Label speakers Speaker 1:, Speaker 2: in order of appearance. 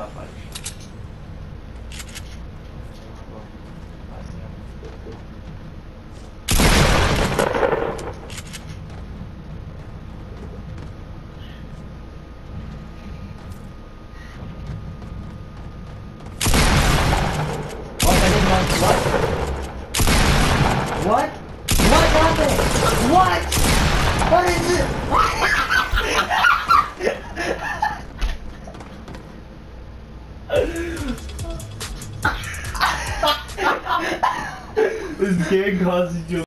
Speaker 1: want what? What? What happened? What? What is it? This game causes you